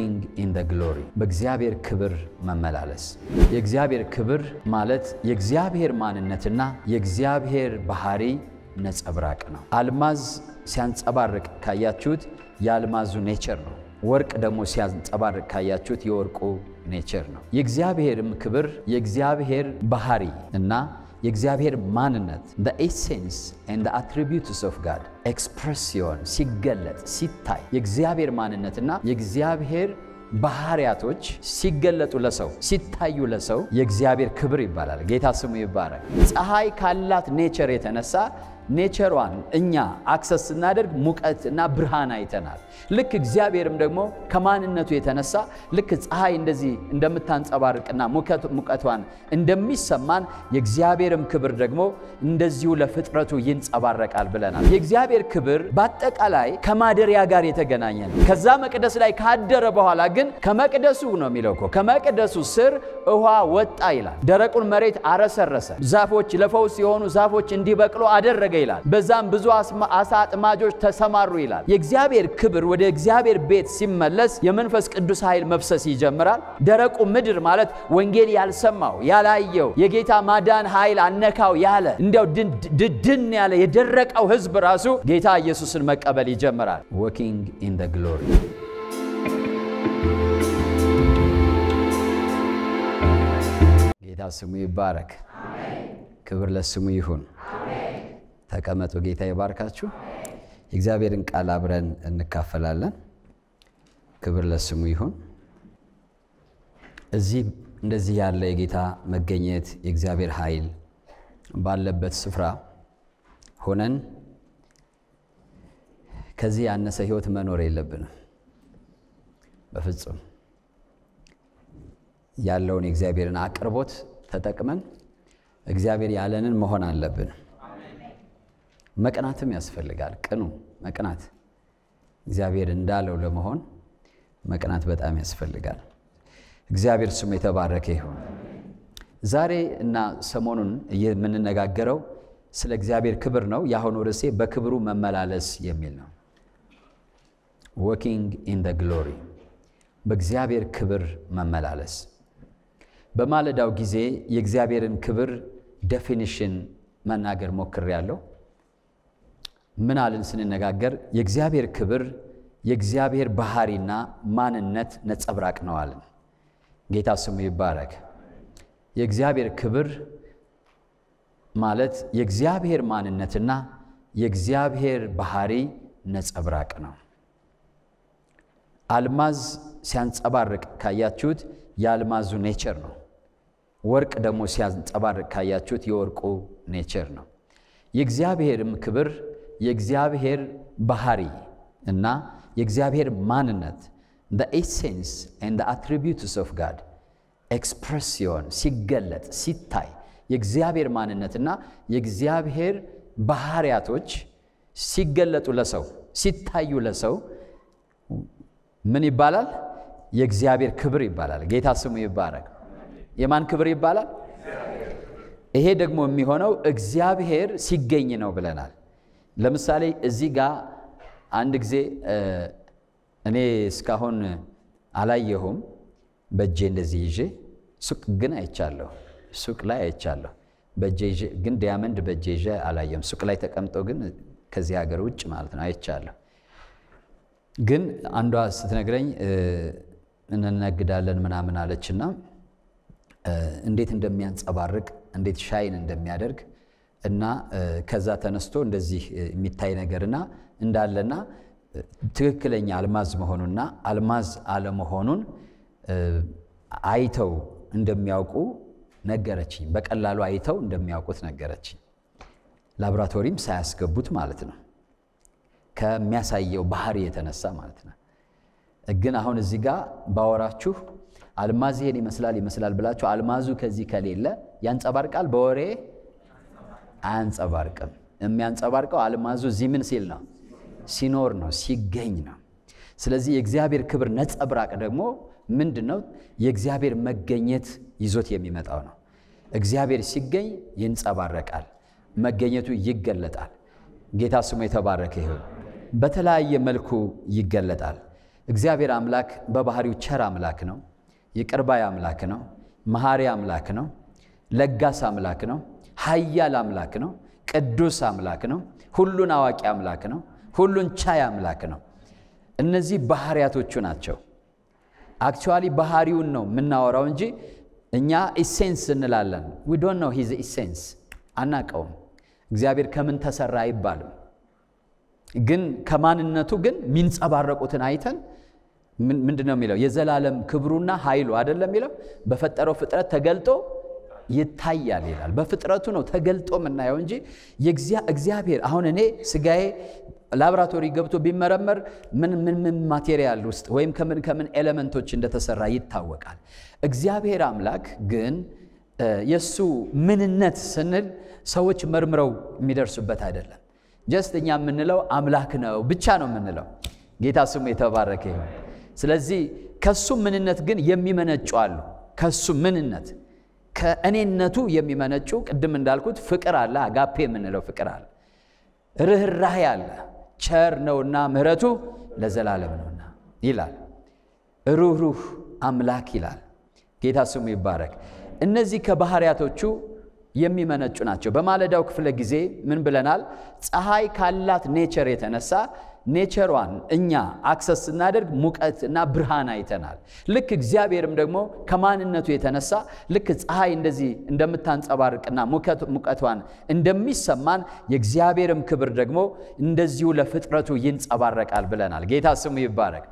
walking in the glory በእግዚአብሔር ክብር መመላለስ። የእግዚአብሔር ክብር ማለት የእግዚአብሔር ማንነትና የእግዚአብሔር ባህሪ ነጸብራቅ ነው። አልማዝ ሲያንጸባርቅ ካያችሁት የአልማዙ nature ነው። ወርቅ ደግሞ ሲያንጸባርቅ ካያችሁት የወርቁ nature ነው። የእግዚአብሔርም ክብር የእግዚአብሔር ባህሪ እና የእግዚአብሔር ማንነት the essence and the attributes of God ሲሆን ሲገለጥ ሲታይ የእግዚአብሔር ማንነትና የእግዚአብሔር ባህሪያቶች ሲገለጡ ለሰው ሲታዩ ለሰው የእግዚአብሔር ክብር ይባላል። ጌታ ስሙ ይባረክ። ፀሐይ ካላት nature የተነሳ nature ዋን እኛ access ስናደርግ ሙቀት እና ብርሃን አይተናል። ልክ እግዚአብሔርም ደግሞ ከማንነቱ የተነሳ ልክ ፀሐይ እንደዚህ እንደምታንጸባርቅና ሙቀቷን እንደሚሰማን የእግዚአብሔርም ክብር ደግሞ እንደዚሁ ለፍጥረቱ ይንጸባረቃል ብለናል። የእግዚአብሔር ክብር በአጠቃላይ ከማደሪያ ጋር የተገናኘ ነው። ከዛ መቅደስ ላይ ካደረ በኋላ ግን ከመቅደሱ ነው የሚለው እኮ ከመቅደሱ ስር ውሃ ወጣ ይላል። ደረቁን መሬት አረሰረሰ፣ ዛፎች ለፈውስ የሆኑ ዛፎች እንዲበቅሉ አደረገ ይላል። በዛም ብዙ አሳ አጥማጆች ተሰማሩ ይላል። የእግዚአብሔር ክብር ወደ እግዚአብሔር ቤት ሲመለስ የመንፈስ ቅዱስ ኃይል መፍሰስ ይጀምራል። ደረቁ ምድር ማለት ወንጌል ያልሰማው ያላየው የጌታ ማዳን ኃይል አነካው ያለ እንዲያው ድድን ያለ የደረቀው ሕዝብ ራሱ ጌታ ኢየሱስን መቀበል ይጀምራል። walking in the glory ጌታ ስሙ ይባረክ። ክብር ለስሙ ይሁን። ተቀመጡ። ጌታ ይባርካችሁ። የእግዚአብሔርን ቃል አብረን እንካፈላለን። ክብር ለስሙ ይሁን። እዚህ እንደዚህ ያለ የጌታ መገኘት የእግዚአብሔር ኃይል ባለበት ስፍራ ሆነን ከዚህ ያነሰ ህይወት መኖር የለብንም በፍጹም። ያለውን የእግዚአብሔርን አቅርቦት ተጠቅመን እግዚአብሔር ያለንን መሆን አለብን። መቅናትም ያስፈልጋል። ቅኑ፣ መቅናት እግዚአብሔር እንዳለው ለመሆን መቅናት በጣም ያስፈልጋል። እግዚአብሔር ስሙ የተባረከ ይሁን። ዛሬ እና ሰሞኑን የምንነጋገረው ስለ እግዚአብሔር ክብር ነው። የአሁኑ ርዕሴ በክብሩ መመላለስ የሚል ነው። walking in the glory በእግዚአብሔር ክብር መመላለስ። በማለዳው ጊዜ የእግዚአብሔርን ክብር definition መናገር ሞክሬያለሁ። ምን አልን ስንነጋገር የእግዚአብሔር ክብር የእግዚአብሔር ባህሪና ማንነት ነጸብራቅ ነው አልን። ጌታ ስሙ ይባረክ። የእግዚአብሔር ክብር ማለት የእግዚአብሔር ማንነትና የእግዚአብሔር ባህሪ ነጸብራቅ ነው። አልማዝ ሲያንጸባርቅ ካያችሁት የአልማዙ nature ነው። ወርቅ ደግሞ ሲያንጸባርቅ ካያችሁት የወርቁ nature ነው። የእግዚአብሔርም ክብር የእግዚአብሔር ባህሪ እና የእግዚአብሔር ማንነት the essence and the attributes of ሲገለጥ ሲታይ የእግዚአብሔር ማንነትና የእግዚአብሔር ባህሪያቶች ሲገለጡ ለሰው ሲታዩ ለሰው ምን ይባላል? የእግዚአብሔር ክብር ይባላል። ጌታ ስሙ ይባረክ። የማን ክብር ይባላል? ይሄ ደግሞ የሚሆነው እግዚአብሔር ሲገኝ ነው ብለናል። ለምሳሌ እዚህ ጋር አንድ ጊዜ እኔ እስካሁን አላየሁም በእጄ እንደዚህ ይዤ ሱቅ ግን አይቻለሁ። ሱቅ ላይ አይቻለሁ። ግን diamond በእጄ ይዤ አላየሁም። ሱቅ ላይ ተቀምጦ ግን ከዚህ ሀገር ውጭ ማለት ነው አይቻለሁ። ግን አንዷ ስትነግረኝ እንነግዳለን ምናምን አለችና እንዴት እንደሚያንጸባርቅ እንዴት ሻይን እንደሚያደርግ እና ከዛ ተነስቶ እንደዚህ የሚታይ ነገርና እንዳለና ትክክለኛ አልማዝ መሆኑና አልማዝ አለመሆኑን አይተው እንደሚያውቁ ነገረችኝ። በቀላሉ አይተው እንደሚያውቁት ነገረችኝ። ላቦራቶሪም ሳያስገቡት ማለት ነው፣ ከሚያሳየው ባህሪ የተነሳ ማለት ነው። ግን አሁን እዚህ ጋር ባወራችሁ አልማዝ ይሄን ይመስላል ይመስላል ብላችሁ አልማዙ ከዚህ ከሌለ ያንጸባርቃል? በወሬ አያንጸባርቅም። የሚያንጸባርቀው አልማዙ እዚህ ምን ሲል ነው? ሲኖር ነው፣ ሲገኝ ነው። ስለዚህ የእግዚአብሔር ክብር ነጸብራቅ ደግሞ ምንድን ነው? የእግዚአብሔር መገኘት ይዞት የሚመጣው ነው። እግዚአብሔር ሲገኝ ይንጸባረቃል፣ መገኘቱ ይገለጣል። ጌታ ስሙ የተባረከ ይሁን። በተለያየ መልኩ ይገለጣል። እግዚአብሔር አምላክ በባህሪው ቸር አምላክ ነው። ይቅርባይ አምላክ ነው። መሐሪ አምላክ ነው። ለጋስ አምላክ ነው። ኃያል አምላክ ነው። ቅዱስ አምላክ ነው። ሁሉን አዋቂ አምላክ ነው። ሁሉን ቻይ አምላክ ነው። እነዚህ ባህሪያቶቹ ናቸው። actually ባህሪውን ነው የምናወራው እንጂ እኛ essence እንላለን። we don't know his essence አናቀውም። እግዚአብሔር ከምን ተሰራ አይባልም። ግን ከማንነቱ ግን የሚንጸባረቁትን አይተን ምንድን ነው የሚለው? የዘላለም ክብሩና ኃይሉ አይደለም የሚለው በፈጠረው ፍጥረት ተገልጦ ይታያል ይላል። በፍጥረቱ ነው ተገልጦ የምናየው እንጂ እግዚአብሔር አሁን እኔ ስጋዬ ላብራቶሪ ገብቶ ቢመረመር ምን ምን ምን material ውስጥ ወይም ከምን ከምን element ኦች እንደተሰራ ይታወቃል። እግዚአብሔር አምላክ ግን የእሱ ምንነት ስንል ሰዎች መርምረው የሚደርሱበት አይደለም። just እኛ የምንለው አምላክ ነው ብቻ ነው የምንለው። ጌታ ስሙ የተባረከ ይሁን። ስለዚህ ከሱ ምንነት ግን የሚመነጩ አሉ። ከሱ ምንነት ከእኔነቱ የሚመነጩ ቅድም እንዳልኩት ፍቅር አለ፣ አጋፔ የምንለው ፍቅር አለ። ርኅራሄ አለ፣ ቸር ነውና ምሕረቱ ለዘላለም ነውና ይላል። ሩህሩህ አምላክ ይላል። ጌታ ስሙ ይባረክ። እነዚህ ከባህሪያቶቹ የሚመነጩ ናቸው። በማለዳው ክፍለ ጊዜ ምን ብለናል? ፀሐይ ካላት nature የተነሳ ኔቸሯን እኛ access ስናደርግ ሙቀት እና ብርሃን አይተናል። ልክ እግዚአብሔርም ደግሞ ከማንነቱ የተነሳ ልክ ፀሐይ እንደዚህ እንደምታንጸባርቅና ሙቀቷን እንደሚሰማን የእግዚአብሔርም ክብር ደግሞ እንደዚሁ ለፍጥረቱ ይንጸባረቃል ብለናል። ጌታ ስሙ ይባረክ።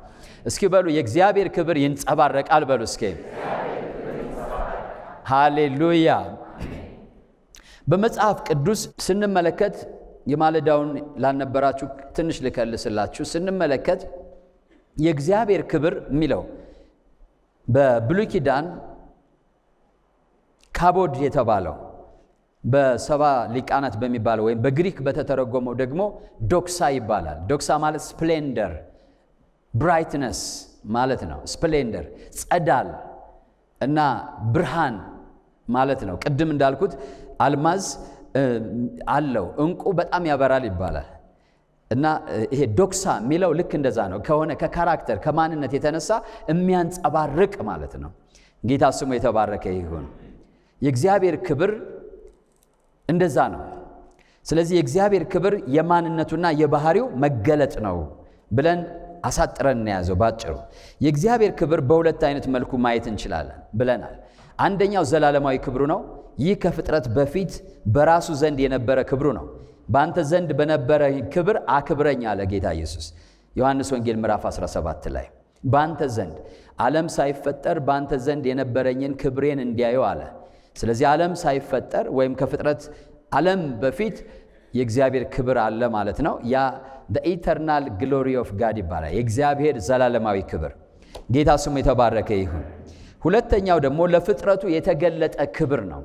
እስኪ በሉ የእግዚአብሔር ክብር ይንጸባረቃል በሉ እስኪ። ሃሌሉያ። በመጽሐፍ ቅዱስ ስንመለከት የማለዳውን ላልነበራችሁ ትንሽ ልከልስላችሁ። ስንመለከት የእግዚአብሔር ክብር የሚለው በብሉይ ኪዳን kabod የተባለው በሰባ ሊቃናት በሚባለው ወይም በግሪክ በተተረጎመው ደግሞ doxa ይባላል። doxa ማለት splendor brightness ማለት ነው። splendor ጸዳል እና ብርሃን ማለት ነው። ቅድም እንዳልኩት አልማዝ አለው እንቁ በጣም ያበራል ይባላል እና ይሄ doxa የሚለው ልክ እንደዛ ነው። ከሆነ ከ character ከማንነት የተነሳ የሚያንጸባርቅ ማለት ነው። ጌታ ስሙ የተባረከ ይሁን። የእግዚአብሔር ክብር እንደዛ ነው። ስለዚህ የእግዚአብሔር ክብር የማንነቱና የባህሪው መገለጥ ነው ብለን አሳጥረን እናያዘው ባጭሩ። የእግዚአብሔር ክብር በሁለት አይነት መልኩ ማየት እንችላለን ብለናል። አንደኛው ዘላለማዊ ክብሩ ነው። ይህ ከፍጥረት በፊት በራሱ ዘንድ የነበረ ክብሩ ነው። በአንተ ዘንድ በነበረ ክብር አክብረኝ አለ ጌታ ኢየሱስ ዮሐንስ ወንጌል ምዕራፍ 17 ላይ በአንተ ዘንድ ዓለም ሳይፈጠር በአንተ ዘንድ የነበረኝን ክብሬን እንዲያዩ አለ። ስለዚህ ዓለም ሳይፈጠር ወይም ከፍጥረት ዓለም በፊት የእግዚአብሔር ክብር አለ ማለት ነው። ያ eternal glory of God ይባላል። የእግዚአብሔር ዘላለማዊ ክብር። ጌታ ስሙ የተባረከ ይሁን። ሁለተኛው ደግሞ ለፍጥረቱ የተገለጠ ክብር ነው።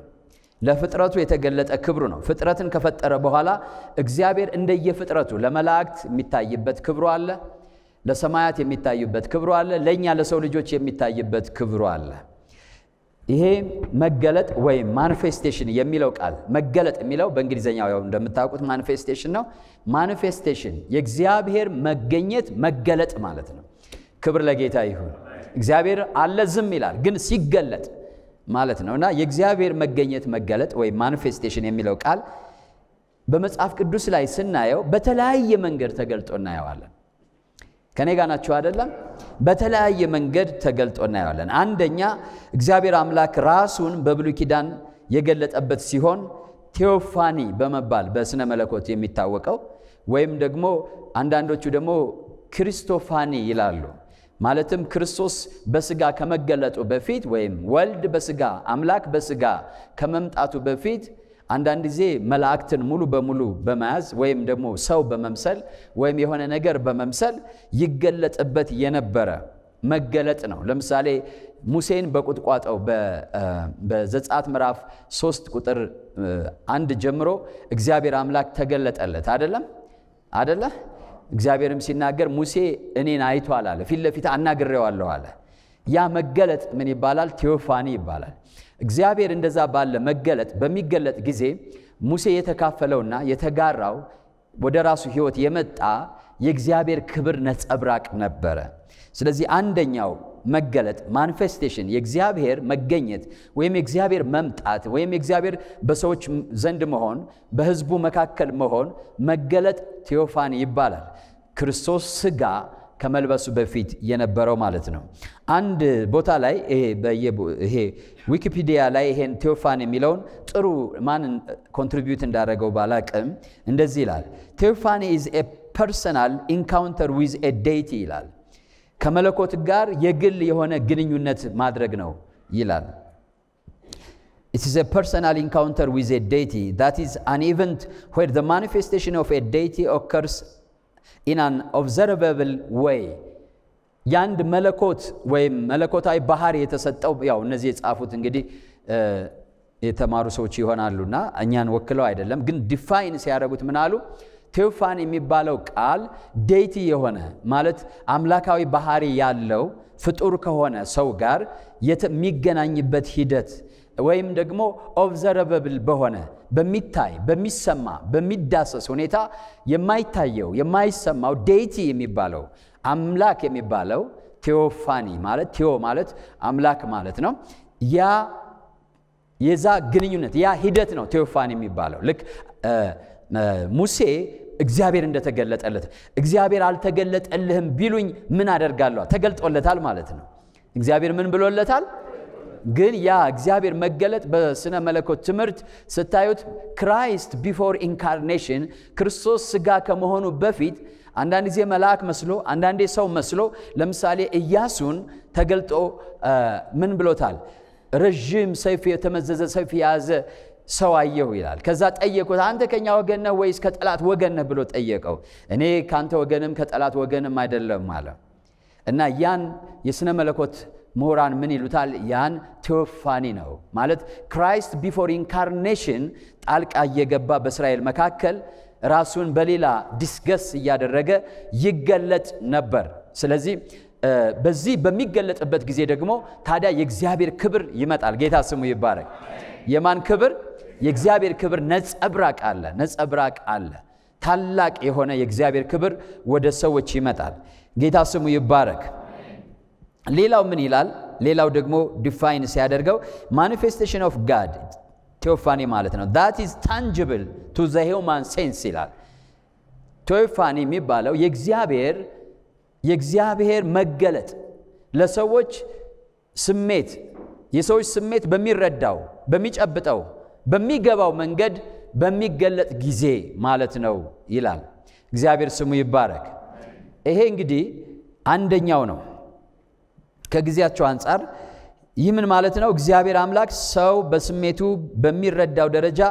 ለፍጥረቱ የተገለጠ ክብሩ ነው። ፍጥረትን ከፈጠረ በኋላ እግዚአብሔር እንደየፍጥረቱ ለመላእክት የሚታይበት ክብሩ አለ፣ ለሰማያት የሚታይበት ክብሩ አለ፣ ለእኛ ለሰው ልጆች የሚታይበት ክብሩ አለ። ይሄ መገለጥ ወይም manifestation የሚለው ቃል መገለጥ የሚለው በእንግሊዝኛው ያው እንደምታውቁት manifestation ነው። manifestation የእግዚአብሔር መገኘት መገለጥ ማለት ነው። ክብር ለጌታ ይሁን። እግዚአብሔር አለ ዝም ይላል፣ ግን ሲገለጥ ማለት ነው እና የእግዚአብሔር መገኘት መገለጥ ወይም manifestation የሚለው ቃል በመጽሐፍ ቅዱስ ላይ ስናየው በተለያየ መንገድ ተገልጦ እናየዋለን። ከኔ ጋር ናችሁ አይደለም? በተለያየ መንገድ ተገልጦ እናየዋለን። አንደኛ እግዚአብሔር አምላክ ራሱን በብሉይ ኪዳን የገለጠበት ሲሆን ቴዎፋኒ በመባል በስነ መለኮት የሚታወቀው ወይም ደግሞ አንዳንዶቹ ደግሞ ክሪስቶፋኒ ይላሉ። ማለትም ክርስቶስ በስጋ ከመገለጡ በፊት ወይም ወልድ በስጋ አምላክ በስጋ ከመምጣቱ በፊት አንዳንድ ጊዜ መላእክትን ሙሉ በሙሉ በመያዝ ወይም ደግሞ ሰው በመምሰል ወይም የሆነ ነገር በመምሰል ይገለጥበት የነበረ መገለጥ ነው። ለምሳሌ ሙሴን በቁጥቋጦው በዘጸአት ምዕራፍ ሶስት ቁጥር አንድ ጀምሮ እግዚአብሔር አምላክ ተገለጠለት አደለም አደለ? እግዚአብሔርም ሲናገር ሙሴ እኔን አይቷል አለ። ፊት ለፊት አናግሬዋለሁ አለ። ያ መገለጥ ምን ይባላል? theophany ይባላል። እግዚአብሔር እንደዛ ባለ መገለጥ በሚገለጥ ጊዜ ሙሴ የተካፈለውና የተጋራው ወደ ራሱ ሕይወት የመጣ የእግዚአብሔር ክብር ነጸብራቅ ነበረ። ስለዚህ አንደኛው መገለጥ manifestation የእግዚአብሔር መገኘት ወይም የእግዚአብሔር መምጣት ወይም የእግዚአብሔር በሰዎች ዘንድ መሆን በሕዝቡ መካከል መሆን መገለጥ theophany ይባላል። ክርስቶስ ሥጋ ከመልበሱ በፊት የነበረው ማለት ነው። አንድ ቦታ ላይ ይሄ ዊኪፒዲያ ላይ ይሄን theophany የሚለውን ጥሩ ማን contribute እንዳደረገው ባላቅም እንደዚህ ይላል። theophany is personal encounter with a deity ይላል። ከመለኮት ጋር የግል የሆነ ግንኙነት ማድረግ ነው ይላል። It is a personal encounter with a deity that is an event where the manifestation of a deity occurs in an observable way. የአንድ መለኮት ወይም መለኮታዊ ባህሪ የተሰጠው ያው እነዚህ የጻፉት እንግዲህ የተማሩ ሰዎች ይሆናሉና እኛን ወክለው አይደለም፣ ግን define ሲያደርጉት አሉ? theophany የሚባለው ቃል deity የሆነ ማለት አምላካዊ ባህሪ ያለው ፍጡር ከሆነ ሰው ጋር የሚገናኝበት ሂደት ወይም ደግሞ observable በሆነ በሚታይ በሚሰማ በሚዳሰስ ሁኔታ የማይታየው የማይሰማው deity የሚባለው አምላክ የሚባለው theophany ማለት theo ማለት አምላክ ማለት ነው። ያ የዛ ግንኙነት ያ ሂደት ነው theophany የሚባለው ልክ ሙሴ እግዚአብሔር እንደተገለጠለት እግዚአብሔር አልተገለጠልህም ቢሉኝ ምን አደርጋለሁ? ተገልጦለታል ማለት ነው። እግዚአብሔር ምን ብሎለታል? ግን ያ እግዚአብሔር መገለጥ በስነ መለኮት ትምህርት ስታዩት Christ before incarnation ክርስቶስ ሥጋ ከመሆኑ በፊት አንዳንድ ጊዜ መልአክ መስሎ አንዳንዴ ሰው መስሎ ለምሳሌ ኢያሱን ተገልጦ ምን ብሎታል? ረዥም ሰይፍ የተመዘዘ ሰይፍ የያዘ ሰው አየሁ ይላል። ከዛ ጠየቁት፣ አንተ ከኛ ወገን ነህ ወይስ ከጠላት ወገን ነህ ብሎ ጠየቀው። እኔ ከአንተ ወገንም ከጠላት ወገንም አይደለም አለ እና ያን የሥነ መለኮት ምሁራን ምን ይሉታል? ያን theophany ነው ማለት Christ before incarnation ጣልቃ እየገባ በእስራኤል መካከል ራሱን በሌላ disguise እያደረገ ይገለጥ ነበር። ስለዚህ በዚህ በሚገለጥበት ጊዜ ደግሞ ታዲያ የእግዚአብሔር ክብር ይመጣል። ጌታ ስሙ ይባረክ። የማን ክብር? የእግዚአብሔር ክብር ነጸብራቅ አለ፣ ነጸብራቅ አለ። ታላቅ የሆነ የእግዚአብሔር ክብር ወደ ሰዎች ይመጣል። ጌታ ስሙ ይባረክ። ሌላው ምን ይላል? ሌላው ደግሞ define ሲያደርገው manifestation of God theophany ማለት ነው። that is tangible to the human sense ይላል። theophany የሚባለው የእግዚአብሔር የእግዚአብሔር መገለጥ ለሰዎች ስሜት የሰዎች ስሜት በሚረዳው በሚጨብጠው በሚገባው መንገድ በሚገለጥ ጊዜ ማለት ነው ይላል። እግዚአብሔር ስሙ ይባረክ። ይሄ እንግዲህ አንደኛው ነው። ከጊዜያቸው አንጻር ይህ ምን ማለት ነው? እግዚአብሔር አምላክ ሰው በስሜቱ በሚረዳው ደረጃ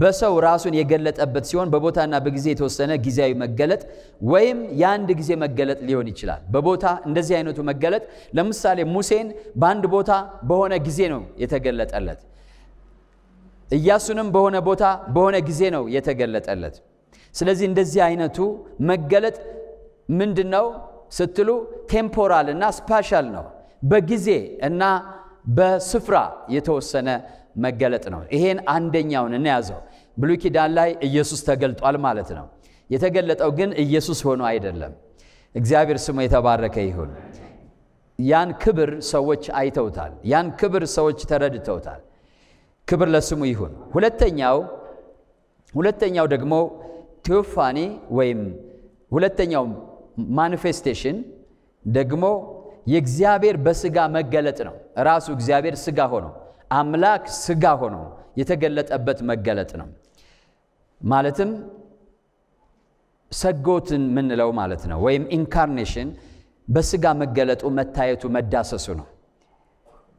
በሰው ራሱን የገለጠበት ሲሆን በቦታና በጊዜ የተወሰነ ጊዜያዊ መገለጥ ወይም የአንድ ጊዜ መገለጥ ሊሆን ይችላል። በቦታ እንደዚህ አይነቱ መገለጥ ለምሳሌ ሙሴን በአንድ ቦታ በሆነ ጊዜ ነው የተገለጠለት። ኢያሱንም በሆነ ቦታ በሆነ ጊዜ ነው የተገለጠለት። ስለዚህ እንደዚህ አይነቱ መገለጥ ምንድን ነው ስትሉ temporal እና spatial ነው። በጊዜ እና በስፍራ የተወሰነ መገለጥ ነው። ይሄን አንደኛውን እንያዘው። ብሉይ ኪዳን ላይ ኢየሱስ ተገልጧል ማለት ነው። የተገለጠው ግን ኢየሱስ ሆኖ አይደለም። እግዚአብሔር ስሙ የተባረከ ይሁን። ያን ክብር ሰዎች አይተውታል። ያን ክብር ሰዎች ተረድተውታል። ክብር ለስሙ ይሁን። ሁለተኛው ሁለተኛው ደግሞ theophany ወይም ሁለተኛው manifestation ደግሞ የእግዚአብሔር በስጋ መገለጥ ነው። ራሱ እግዚአብሔር ስጋ ሆኖ አምላክ ስጋ ሆኖ የተገለጠበት መገለጥ ነው። ማለትም ሰጎትን ምንለው ማለት ነው። ወይም ኢንካርኔሽን በስጋ መገለጡ መታየቱ፣ መዳሰሱ ነው።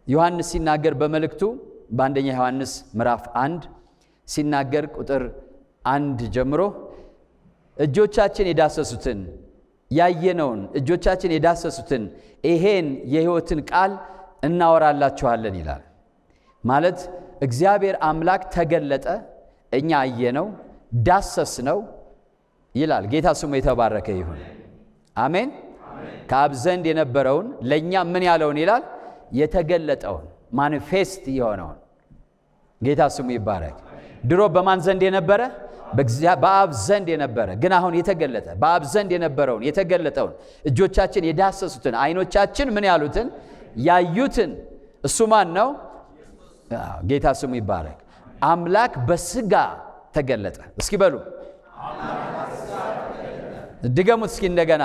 ዮሐንስ ሲናገር በመልእክቱ በአንደኛ ዮሐንስ ምዕራፍ አንድ ሲናገር ቁጥር አንድ ጀምሮ እጆቻችን የዳሰሱትን ያየነውን እጆቻችን የዳሰሱትን ይሄን የሕይወትን ቃል እናወራላችኋለን ይላል። ማለት እግዚአብሔር አምላክ ተገለጠ፣ እኛ አየነው፣ ዳሰስ ነው ይላል። ጌታ ስሙ የተባረከ ይሁን። አሜን። ከአብ ዘንድ የነበረውን ለእኛ ምን ያለውን ይላል? የተገለጠውን ማኒፌስት የሆነውን ጌታ ስሙ ይባረክ። ድሮ በማን ዘንድ የነበረ? በአብ ዘንድ የነበረ ግን አሁን የተገለጠ በአብ ዘንድ የነበረውን የተገለጠውን እጆቻችን የዳሰሱትን አይኖቻችን ምን ያሉትን ያዩትን እሱ ማን ነው? ጌታ ስሙ ይባረክ። አምላክ በስጋ ተገለጠ። እስኪ በሉ ድገሙት እስኪ እንደገና።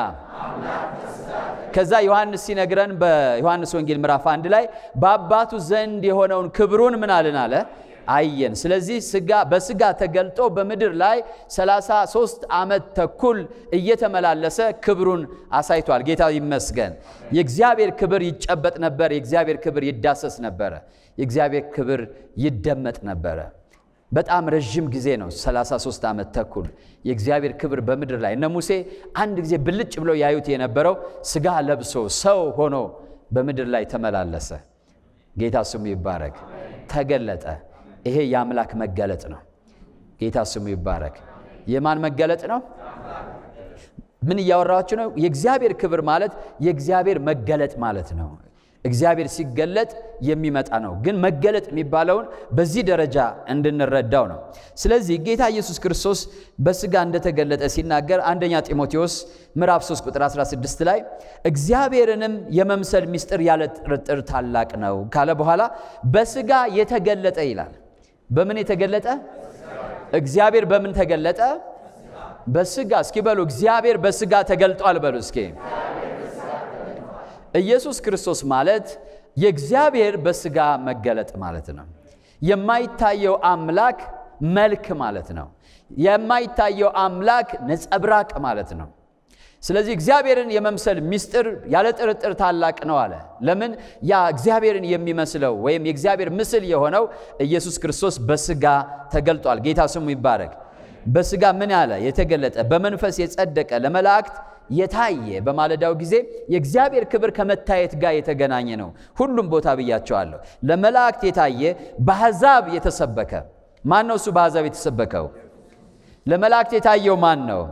ከዛ ዮሐንስ ሲነግረን በዮሐንስ ወንጌል ምዕራፍ አንድ ላይ በአባቱ ዘንድ የሆነውን ክብሩን ምን አልን አለ አየን። ስለዚህ ስጋ በስጋ ተገልጦ በምድር ላይ 33 ዓመት ተኩል እየተመላለሰ ክብሩን አሳይቷል። ጌታ ይመስገን። የእግዚአብሔር ክብር ይጨበጥ ነበር። የእግዚአብሔር ክብር ይዳሰስ ነበረ። የእግዚአብሔር ክብር ይደመጥ ነበረ። በጣም ረዥም ጊዜ ነው፣ 33 ዓመት ተኩል የእግዚአብሔር ክብር በምድር ላይ እነ ሙሴ አንድ ጊዜ ብልጭ ብለው ያዩት የነበረው ስጋ ለብሶ ሰው ሆኖ በምድር ላይ ተመላለሰ። ጌታ ስሙ ይባረክ። ተገለጠ። ይሄ የአምላክ መገለጥ ነው። ጌታ ስሙ ይባረክ። የማን መገለጥ ነው? ምን እያወራችሁ ነው? የእግዚአብሔር ክብር ማለት የእግዚአብሔር መገለጥ ማለት ነው። እግዚአብሔር ሲገለጥ የሚመጣ ነው። ግን መገለጥ የሚባለውን በዚህ ደረጃ እንድንረዳው ነው። ስለዚህ ጌታ ኢየሱስ ክርስቶስ በስጋ እንደተገለጠ ሲናገር አንደኛ ጢሞቴዎስ ምዕራፍ 3 ቁጥር 16 ላይ እግዚአብሔርንም የመምሰል ምስጢር ያለ ጥርጥር ታላቅ ነው ካለ በኋላ በስጋ የተገለጠ ይላል። በምን የተገለጠ? እግዚአብሔር በምን ተገለጠ? በስጋ። እስኪ በሉ እግዚአብሔር በስጋ ተገልጧል በሉ እስኪ ኢየሱስ ክርስቶስ ማለት የእግዚአብሔር በስጋ መገለጥ ማለት ነው። የማይታየው አምላክ መልክ ማለት ነው። የማይታየው አምላክ ነጸብራቅ ማለት ነው። ስለዚህ እግዚአብሔርን የመምሰል ምስጢር ያለ ጥርጥር ታላቅ ነው አለ። ለምን? ያ እግዚአብሔርን የሚመስለው ወይም የእግዚአብሔር ምስል የሆነው ኢየሱስ ክርስቶስ በስጋ ተገልጧል። ጌታ ስሙ ይባረክ። በስጋ ምን ያለ የተገለጠ በመንፈስ የጸደቀ ለመላእክት የታየ በማለዳው ጊዜ የእግዚአብሔር ክብር ከመታየት ጋር የተገናኘ ነው። ሁሉም ቦታ ብያቸዋለሁ። ለመላእክት የታየ በአሕዛብ የተሰበከ ማን ነው? እሱ በአሕዛብ የተሰበከው ለመላእክት የታየው ማን ነው?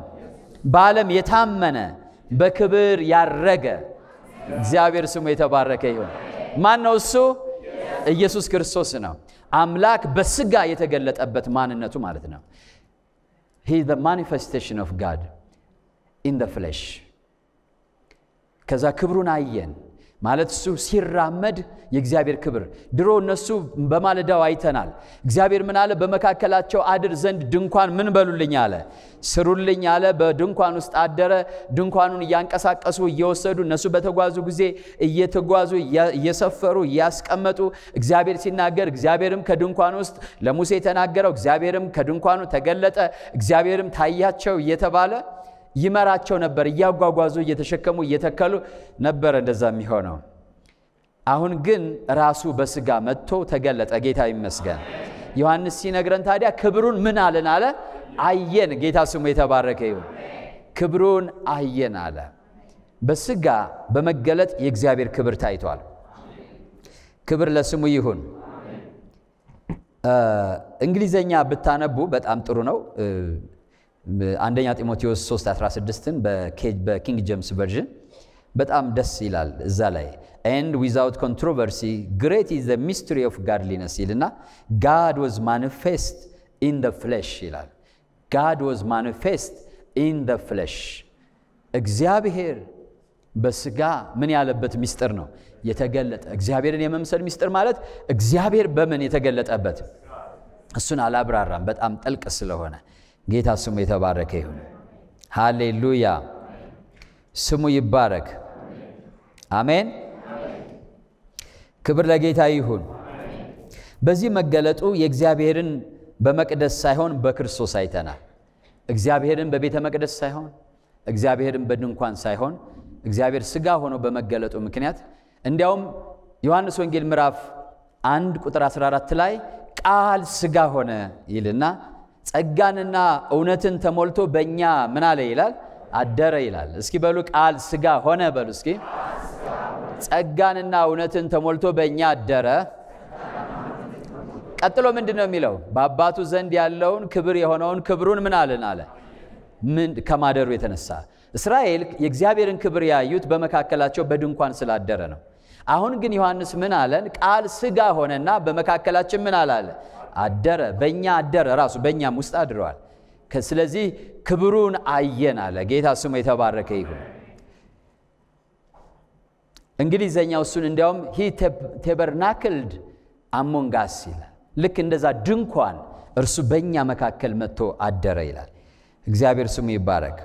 በዓለም የታመነ በክብር ያረገ እግዚአብሔር ስሙ የተባረከ ይሁን። ማን ነው እሱ? ኢየሱስ ክርስቶስ ነው። አምላክ በስጋ የተገለጠበት ማንነቱ ማለት ነው። The manifestation of God in the flesh። ከዛ ክብሩን አየን ማለት እሱ ሲራመድ የእግዚአብሔር ክብር። ድሮ እነሱ በማለዳው አይተናል። እግዚአብሔር ምን አለ? በመካከላቸው አድር ዘንድ ድንኳን ምን በሉልኝ አለ፣ ስሩልኝ አለ። በድንኳን ውስጥ አደረ። ድንኳኑን እያንቀሳቀሱ እየወሰዱ እነሱ በተጓዙ ጊዜ እየተጓዙ እየሰፈሩ እያስቀመጡ እግዚአብሔር ሲናገር እግዚአብሔርም ከድንኳን ውስጥ ለሙሴ ተናገረው። እግዚአብሔርም ከድንኳኑ ተገለጠ። እግዚአብሔርም ታያቸው እየተባለ ይመራቸው ነበር። እያጓጓዙ እየተሸከሙ እየተከሉ ነበረ እንደዛ የሚሆነው። አሁን ግን ራሱ በስጋ መጥቶ ተገለጠ። ጌታ ይመስገን። ዮሐንስ ሲነግረን ታዲያ ክብሩን ምን አለን አለ? አየን። ጌታ ስሙ የተባረከ ይሁን። ክብሩን አየን አለ። በስጋ በመገለጥ የእግዚአብሔር ክብር ታይቷል። ክብር ለስሙ ይሁን። እንግሊዘኛ ብታነቡ በጣም ጥሩ ነው። አንደኛ ጢሞቴዎስ 3 16ን በ King James Version በጣም ደስ ይላል። እዛ ላይ And without controversy great is the mystery of godliness ይልና God was manifest in the flesh ይላል። God was manifest in the flesh እግዚአብሔር በስጋ ምን ያለበት ሚስጥር ነው የተገለጠ። እግዚአብሔርን የመምሰል ሚስጥር ማለት እግዚአብሔር በምን የተገለጠበት እሱን አላብራራም፣ በጣም ጥልቅ ስለሆነ ጌታ ስሙ የተባረከ ይሁን። ሃሌሉያ፣ ስሙ ይባረክ። አሜን። ክብር ለጌታ ይሁን። በዚህ መገለጡ የእግዚአብሔርን በመቅደስ ሳይሆን በክርስቶስ አይተናል። እግዚአብሔርን በቤተ መቅደስ ሳይሆን እግዚአብሔርን በድንኳን ሳይሆን እግዚአብሔር ሥጋ ሆኖ በመገለጡ ምክንያት እንዲያውም ዮሐንስ ወንጌል ምዕራፍ አንድ ቁጥር 14 ላይ ቃል ሥጋ ሆነ ይልና ጸጋንና እውነትን ተሞልቶ በእኛ ምን አለ ይላል አደረ ይላል። እስኪ በሉ ቃል ሥጋ ሆነ በሉ እስኪ። ጸጋንና እውነትን ተሞልቶ በእኛ አደረ። ቀጥሎ ምንድን ነው የሚለው? በአባቱ ዘንድ ያለውን ክብር የሆነውን ክብሩን ምን አለን አለ ምን ከማደሩ የተነሳ እስራኤል የእግዚአብሔርን ክብር ያዩት በመካከላቸው በድንኳን ስላደረ ነው። አሁን ግን ዮሐንስ ምን አለን? ቃል ሥጋ ሆነና በመካከላችን ምን አላለ? አደረ። በእኛ አደረ። ራሱ በእኛም ውስጥ አድረዋል። ስለዚህ ክብሩን አየን አለ። ጌታ ስሙ የተባረከ ይሁን። እንግሊዘኛው እሱን እንዲያውም ሂ ቴበርናክልድ አሞንጋስ ይላል። ልክ እንደዛ ድንኳን እርሱ በእኛ መካከል መጥቶ አደረ ይላል። እግዚአብሔር ስሙ ይባረክ።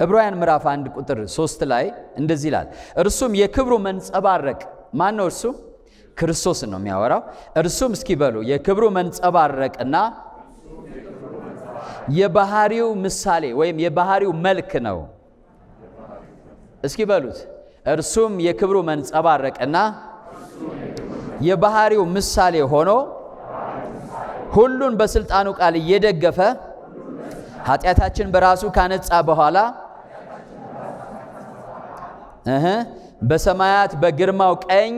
ዕብራውያን ምዕራፍ አንድ ቁጥር ሶስት ላይ እንደዚህ ይላል፣ እርሱም የክብሩ መንጸባረቅ ማን ነው? እርሱ ክርስቶስን ነው የሚያወራው። እርሱም እስኪ በሉ የክብሩ መንጸባረቅና የባህሪው ምሳሌ ወይም የባህሪው መልክ ነው። እስኪ በሉት እርሱም የክብሩ መንጸባረቅና የባህሪው ምሳሌ ሆኖ ሁሉን በስልጣኑ ቃል እየደገፈ ኃጢአታችን በራሱ ካነጻ በኋላ በሰማያት በግርማው ቀኝ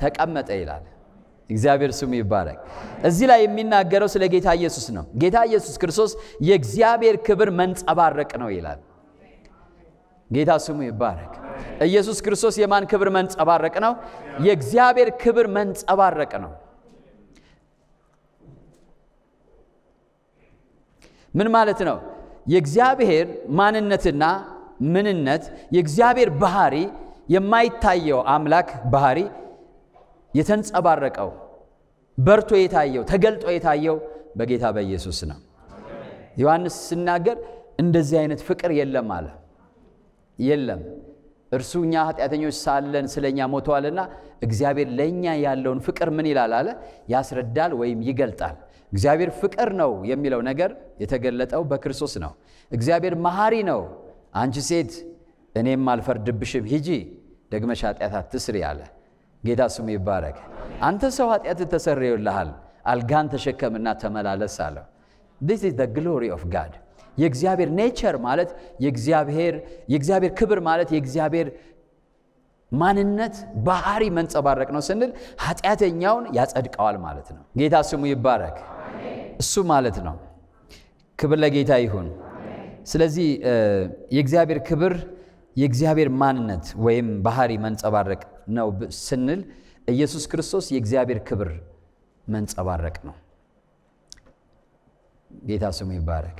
ተቀመጠ ይላል። እግዚአብሔር ስሙ ይባረክ። እዚህ ላይ የሚናገረው ስለ ጌታ ኢየሱስ ነው። ጌታ ኢየሱስ ክርስቶስ የእግዚአብሔር ክብር መንጸባረቅ ነው ይላል። ጌታ ስሙ ይባረክ። ኢየሱስ ክርስቶስ የማን ክብር መንጸባረቅ ነው? የእግዚአብሔር ክብር መንጸባረቅ ነው። ምን ማለት ነው? የእግዚአብሔር ማንነትና ምንነት የእግዚአብሔር ባህሪ የማይታየው አምላክ ባህሪ የተንጸባረቀው በርቶ የታየው ተገልጦ የታየው በጌታ በኢየሱስ ነው። ዮሐንስ ሲናገር እንደዚህ አይነት ፍቅር የለም አለ። የለም እርሱ እኛ ኃጢአተኞች ሳለን ስለ እኛ ሞተዋልና እግዚአብሔር ለእኛ ያለውን ፍቅር ምን ይላል አለ ያስረዳል ወይም ይገልጣል። እግዚአብሔር ፍቅር ነው የሚለው ነገር የተገለጠው በክርስቶስ ነው። እግዚአብሔር መሐሪ ነው። አንቺ ሴት እኔም አልፈርድብሽም፣ ሂጂ ደግመሽ ኃጢአት አትስሪ አለ። ጌታ ስሙ ይባረክ። አንተ ሰው ኃጢአት ተሰርዮልሃል፣ አልጋን ተሸከምና ተመላለስ አለው። This is the glory of God የእግዚአብሔር nature ማለት የእግዚአብሔር ክብር ማለት የእግዚአብሔር ማንነት ባህሪ መንጸባረቅ ነው ስንል ኃጢአተኛውን ያጸድቀዋል ማለት ነው። ጌታ ስሙ ይባረክ። እሱ ማለት ነው። ክብር ለጌታ ይሁን። ስለዚህ የእግዚአብሔር ክብር የእግዚአብሔር ማንነት ወይም ባህሪ መንጸባረቅ ነው ስንል ኢየሱስ ክርስቶስ የእግዚአብሔር ክብር መንጸባረቅ ነው። ጌታ ስሙ ይባረክ።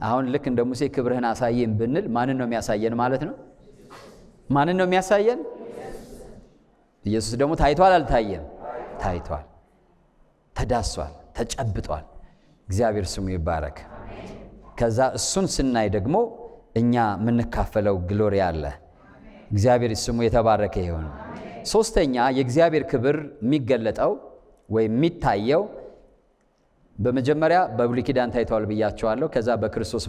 አሁን ልክ እንደ ሙሴ ክብርህን አሳየን ብንል ማንን ነው የሚያሳየን ማለት ነው? ማንን ነው የሚያሳየን? ኢየሱስ ደግሞ ታይቷል አልታየም? ታይቷል፣ ተዳሷል፣ ተጨብጧል። እግዚአብሔር ስሙ ይባረክ። ከዛ እሱን ስናይ ደግሞ እኛ የምንካፈለው ግሎሪ አለ። እግዚአብሔር ስሙ የተባረከ ይሁን። ሶስተኛ የእግዚአብሔር ክብር የሚገለጠው ወይም የሚታየው በመጀመሪያ በብሉይ ኪዳን ታይተዋል ብያቸዋለሁ። ከዛ በክርስቶስ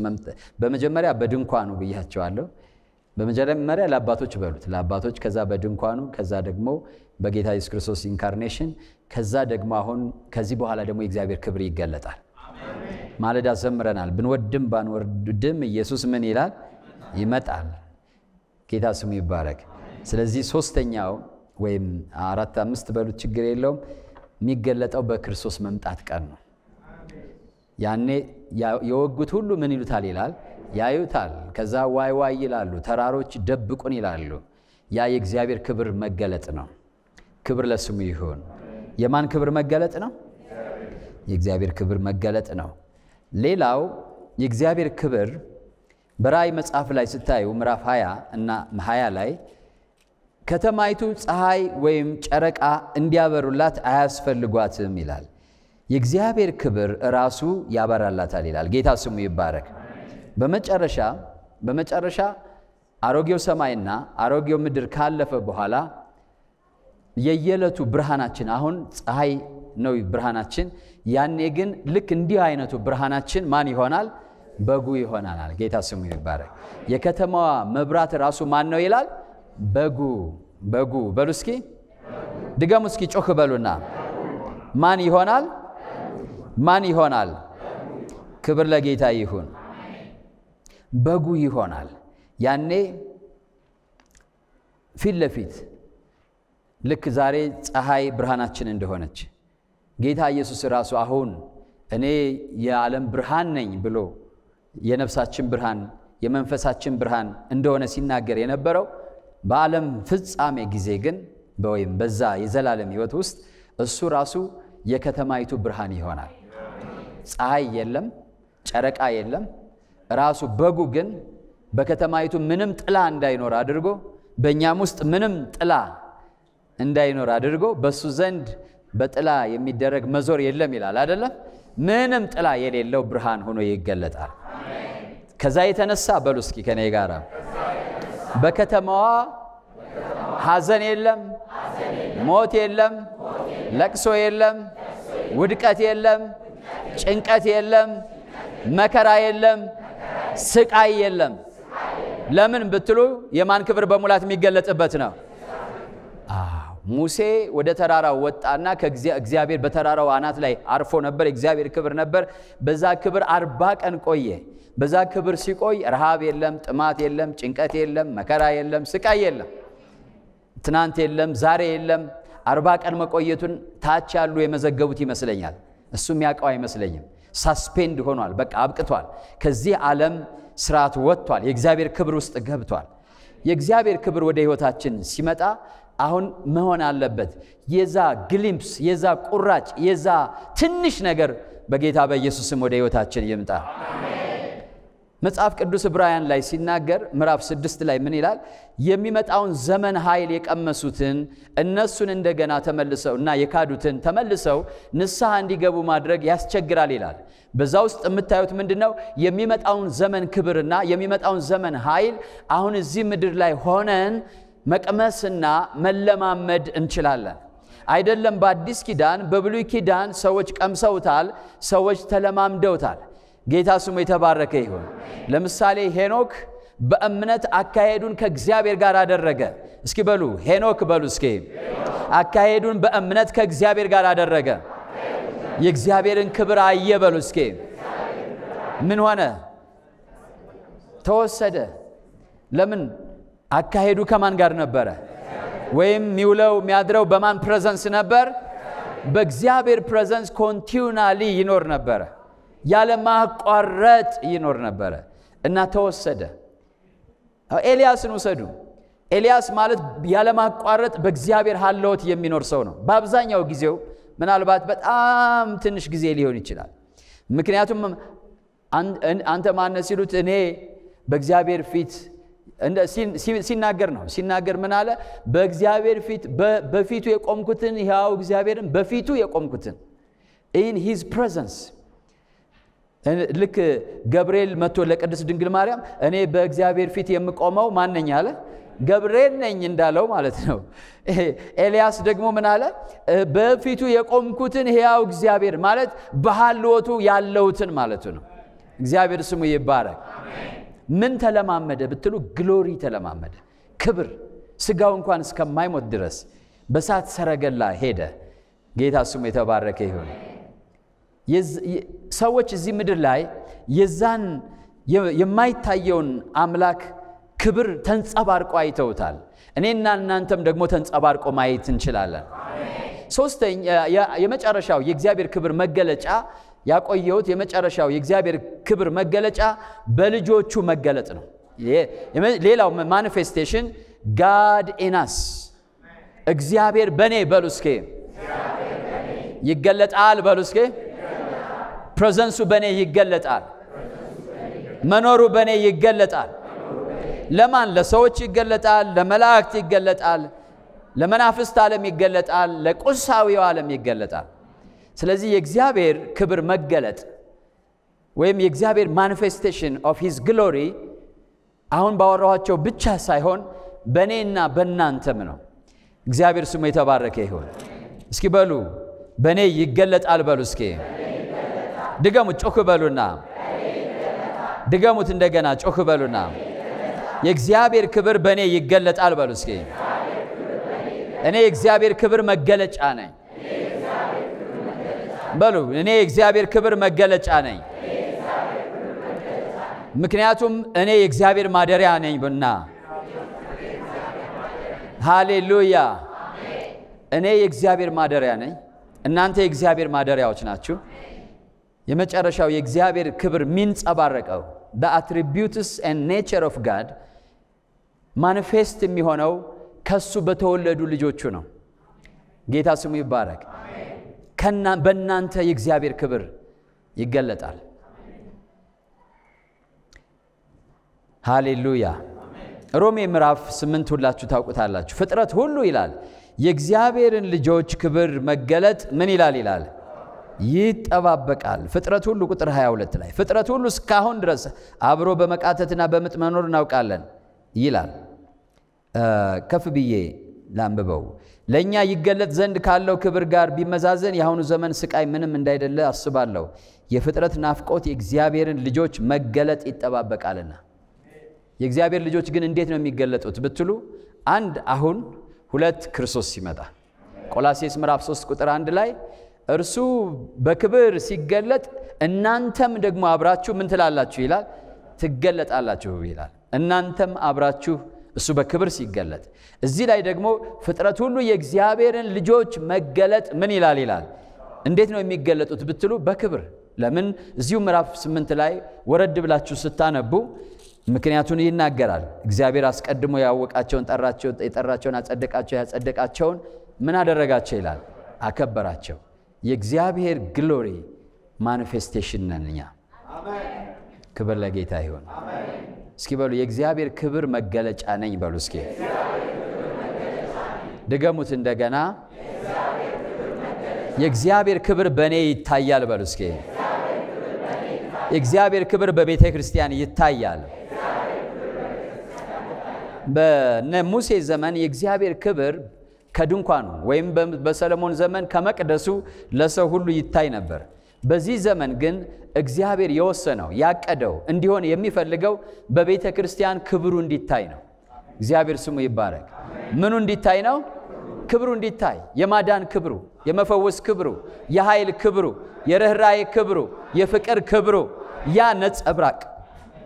በመጀመሪያ በድንኳኑ ብያቸዋለሁ። በመጀመሪያ ለአባቶች በሉት ለአባቶች፣ ከዛ በድንኳኑ፣ ከዛ ደግሞ በጌታ ኢየሱስ ክርስቶስ incarnation፣ ከዛ ደግሞ አሁን ከዚህ በኋላ ደግሞ የእግዚአብሔር ክብር ይገለጣል። ማለዳ ዘምረናል። ብንወድም ባንወድም ኢየሱስ ምን ይላል? ይመጣል። ጌታ ስሙ ይባረክ። ስለዚህ ሶስተኛው ወይም አራት አምስት በሉት ችግር የለውም የሚገለጠው በክርስቶስ መምጣት ቀን ነው። ያኔ የወጉት ሁሉ ምን ይሉታል ይላል ያዩታል። ከዛ ዋይ ዋይ ይላሉ፣ ተራሮች ደብቁን ይላሉ። ያ የእግዚአብሔር ክብር መገለጥ ነው። ክብር ለስሙ ይሁን። የማን ክብር መገለጥ ነው? የእግዚአብሔር ክብር መገለጥ ነው። ሌላው የእግዚአብሔር ክብር በራእይ መጽሐፍ ላይ ስታዩ ምዕራፍ 20 እና 20 ላይ ከተማይቱ ፀሐይ ወይም ጨረቃ እንዲያበሩላት አያስፈልጓትም ይላል። የእግዚአብሔር ክብር ራሱ ያበራላታል ይላል። ጌታ ስሙ ይባረክ። በመጨረሻ በመጨረሻ አሮጌው ሰማይና አሮጌው ምድር ካለፈ በኋላ የየዕለቱ ብርሃናችን አሁን ፀሐይ ነው ብርሃናችን። ያኔ ግን ልክ እንዲህ አይነቱ ብርሃናችን ማን ይሆናል? በጉ ይሆናል። ጌታ ስሙ ይባረክ። የከተማዋ መብራት ራሱ ማን ነው ይላል? በጉ በጉ በሉ እስኪ ድገሙ እስኪ ጮክ በሉና ማን ይሆናል? ማን ይሆናል? ክብር ለጌታ ይሁን። በጉ ይሆናል። ያኔ ፊት ለፊት ልክ ዛሬ ፀሐይ ብርሃናችን እንደሆነች ጌታ ኢየሱስ ራሱ አሁን እኔ የዓለም ብርሃን ነኝ ብሎ የነፍሳችን ብርሃን የመንፈሳችን ብርሃን እንደሆነ ሲናገር የነበረው በዓለም ፍጻሜ ጊዜ ግን ወይም በዛ የዘላለም ሕይወት ውስጥ እሱ ራሱ የከተማይቱ ብርሃን ይሆናል። ፀሐይ የለም፣ ጨረቃ የለም። ራሱ በጉ ግን በከተማይቱ ምንም ጥላ እንዳይኖር አድርጎ በእኛም ውስጥ ምንም ጥላ እንዳይኖር አድርጎ በእሱ ዘንድ በጥላ የሚደረግ መዞር የለም ይላል አይደለም። ምንም ጥላ የሌለው ብርሃን ሆኖ ይገለጣል። ከዛ የተነሳ በሉ እስኪ ከኔ ጋር በከተማዋ ሐዘን የለም፣ ሞት የለም፣ ለቅሶ የለም፣ ውድቀት የለም፣ ጭንቀት የለም፣ መከራ የለም፣ ስቃይ የለም። ለምን ብትሉ የማን ክብር በሙላት የሚገለጥበት ነው። ሙሴ ወደ ተራራው ወጣና ከእግዚአብሔር በተራራው አናት ላይ አርፎ ነበር። የእግዚአብሔር ክብር ነበር። በዛ ክብር አርባ ቀን ቆየ። በዛ ክብር ሲቆይ ረሃብ የለም፣ ጥማት የለም፣ ጭንቀት የለም፣ መከራ የለም፣ ስቃይ የለም፣ ትናንት የለም፣ ዛሬ የለም። አርባ ቀን መቆየቱን ታች ያሉ የመዘገቡት ይመስለኛል። እሱም ያውቀው አይመስለኝም። ሳስፔንድ ሆኗል። በቃ አብቅቷል። ከዚህ ዓለም ስርዓት ወጥቷል። የእግዚአብሔር ክብር ውስጥ ገብቷል። የእግዚአብሔር ክብር ወደ ህይወታችን ሲመጣ አሁን መሆን አለበት የዛ ግሊምፕስ የዛ ቁራጭ የዛ ትንሽ ነገር በጌታ በኢየሱስም ወደ ህይወታችን ይምጣ። መጽሐፍ ቅዱስ ዕብራውያን ላይ ሲናገር ምዕራፍ ስድስት ላይ ምን ይላል? የሚመጣውን ዘመን ኃይል የቀመሱትን እነሱን እንደገና ተመልሰው እና የካዱትን ተመልሰው ንስሐ እንዲገቡ ማድረግ ያስቸግራል ይላል። በዛ ውስጥ የምታዩት ምንድን ነው? የሚመጣውን ዘመን ክብርና የሚመጣውን ዘመን ኃይል አሁን እዚህ ምድር ላይ ሆነን መቅመስና መለማመድ እንችላለን። አይደለም በአዲስ ኪዳን በብሉይ ኪዳን ሰዎች ቀምሰውታል፣ ሰዎች ተለማምደውታል። ጌታ ስሙ የተባረከ ይሁን። ለምሳሌ ሄኖክ በእምነት አካሄዱን ከእግዚአብሔር ጋር አደረገ። እስኪ በሉ ሄኖክ በሉ እስኪ አካሄዱን በእምነት ከእግዚአብሔር ጋር አደረገ። የእግዚአብሔርን ክብር አየ በሉ እስኪ ምን ሆነ? ተወሰደ። ለምን? አካሄዱ ከማን ጋር ነበረ? ወይም የሚውለው የሚያድረው በማን presence ነበር? በእግዚአብሔር presence continually ይኖር ነበረ። ያለ ማቋረጥ ይኖር ነበረ እና ተወሰደ። ኤልያስን ውሰዱ። ኤልያስ ማለት ያለማቋረጥ በእግዚአብሔር ሀለወት የሚኖር ሰው ነው። በአብዛኛው ጊዜው ምናልባት በጣም ትንሽ ጊዜ ሊሆን ይችላል። ምክንያቱም አንተ ማነህ ሲሉት እኔ በእግዚአብሔር ፊት ሲናገር ነው። ሲናገር ምን አለ? በእግዚአብሔር ፊት በፊቱ የቆምኩትን ሕያው እግዚአብሔርን በፊቱ የቆምኩትን in His presence ልክ ገብርኤል መጥቶ ለቅድስት ድንግል ማርያም እኔ በእግዚአብሔር ፊት የምቆመው ማነኝ አለ? ገብርኤል ነኝ እንዳለው ማለት ነው። ኤልያስ ደግሞ ምን አለ? በፊቱ የቆምኩትን ሕያው እግዚአብሔር ማለት በሃልወቱ ያለውትን ማለቱ ነው። እግዚአብሔር ስሙ ይባረክ። ምን ተለማመደ ብትሉ ግሎሪ ተለማመደ፣ ክብር። ስጋው እንኳን እስከማይሞት ድረስ በሳት ሰረገላ ሄደ። ጌታ ስሙ የተባረከ ይሁን። ሰዎች እዚህ ምድር ላይ የዛን የማይታየውን አምላክ ክብር ተንጸባርቆ አይተውታል። እኔና እናንተም ደግሞ ተንጸባርቆ ማየት እንችላለን። ሶስተኛ የመጨረሻው የእግዚአብሔር ክብር መገለጫ ያቆየሁት የመጨረሻው የእግዚአብሔር ክብር መገለጫ በልጆቹ መገለጥ ነው። ሌላው manifestation God in us እግዚአብሔር በእኔ በሉ እስኪ ይገለጣል በሉ እስኪ presence ኡ በእኔ ይገለጣል። መኖሩ በእኔ ይገለጣል። ለማን? ለሰዎች ይገለጣል፣ ለመላእክት ይገለጣል፣ ለመናፍስት ዓለም ይገለጣል፣ ለቁሳዊው ዓለም ይገለጣል። ስለዚህ የእግዚአብሔር ክብር መገለጥ ወይም የእግዚአብሔር manifestation of His glory አሁን ባወራኋቸው ብቻ ሳይሆን በእኔና በእናንተም ነው። እግዚአብሔር ስሙ የተባረከ ይሁን። እስኪ በሉ በእኔ ይገለጣል በሉ እስኪ። ድገሙት፣ ጮክ በሉና። ድገሙት እንደገና ጮክ በሉና። የእግዚአብሔር ክብር በእኔ ይገለጣል በሉ እስኪ። እኔ የእግዚአብሔር ክብር መገለጫ ነኝ በሉ እኔ የእግዚአብሔር ክብር መገለጫ ነኝ። ምክንያቱም እኔ የእግዚአብሔር ማደሪያ ነኝ ብና። ሃሌሉያ። እኔ የእግዚአብሔር ማደሪያ ነኝ። እናንተ የእግዚአብሔር ማደሪያዎች ናችሁ። የመጨረሻው የእግዚአብሔር ክብር የሚንጸባረቀው በ attributes and nature of God manifest የሚሆነው ከሱ በተወለዱ ልጆቹ ነው። ጌታ ስሙ ይባረክ። በእናንተ የእግዚአብሔር ክብር ይገለጣል። ሃሌሉያ። ሮሜ ምዕራፍ ስምንት ሁላችሁ ታውቁታላችሁ። ፍጥረት ሁሉ ይላል የእግዚአብሔርን ልጆች ክብር መገለጥ ምን ይላል ይላል ይጠባበቃል። ፍጥረት ሁሉ ቁጥር 22 ላይ ፍጥረት ሁሉ እስካሁን ድረስ አብሮ በመቃተትና በምጥ መኖር እናውቃለን ይላል። ከፍ ብዬ ላንብበው። ለእኛ ይገለጥ ዘንድ ካለው ክብር ጋር ቢመዛዘን የአሁኑ ዘመን ስቃይ ምንም እንዳይደለ አስባለሁ። የፍጥረት ናፍቆት የእግዚአብሔርን ልጆች መገለጥ ይጠባበቃልና። የእግዚአብሔር ልጆች ግን እንዴት ነው የሚገለጡት ብትሉ፣ አንድ አሁን፣ ሁለት ክርስቶስ ሲመጣ። ቆላሴስ ምዕራፍ 3 ቁጥር አንድ ላይ እርሱ በክብር ሲገለጥ እናንተም ደግሞ አብራችሁ ምን ትላላችሁ ይላል፣ ትገለጣላችሁ ይላል። እናንተም አብራችሁ እሱ በክብር ሲገለጥ፣ እዚህ ላይ ደግሞ ፍጥረት ሁሉ የእግዚአብሔርን ልጆች መገለጥ ምን ይላል ይላል። እንዴት ነው የሚገለጡት ብትሉ በክብር። ለምን እዚሁ ምዕራፍ ስምንት ላይ ወረድ ብላችሁ ስታነቡ ምክንያቱን ይናገራል። እግዚአብሔር አስቀድሞ ያወቃቸውን ጠራቸው፣ የጠራቸውን አጸደቃቸው፣ ያጸደቃቸውን ምን አደረጋቸው ይላል፣ አከበራቸው። የእግዚአብሔር glory manifestation ነን እኛ። ክብር ለጌታ ይሁን። እስኪ በሉ የእግዚአብሔር ክብር መገለጫ ነኝ በሉ እስኪ ድገሙት እንደገና። የእግዚአብሔር ክብር በእኔ ይታያል በሉ እስኪ። የእግዚአብሔር ክብር በቤተ ክርስቲያን ይታያል። በነ ሙሴ ዘመን የእግዚአብሔር ክብር ከድንኳኑ ወይም በሰለሞን ዘመን ከመቅደሱ ለሰው ሁሉ ይታይ ነበር። በዚህ ዘመን ግን እግዚአብሔር የወሰነው ያቀደው እንዲሆን የሚፈልገው በቤተ ክርስቲያን ክብሩ እንዲታይ ነው። እግዚአብሔር ስሙ ይባረክ። ምኑ እንዲታይ ነው? ክብሩ እንዲታይ፣ የማዳን ክብሩ፣ የመፈወስ ክብሩ፣ የኃይል ክብሩ፣ የርኅራዬ ክብሩ፣ የፍቅር ክብሩ፣ ያ ነጸብራቅ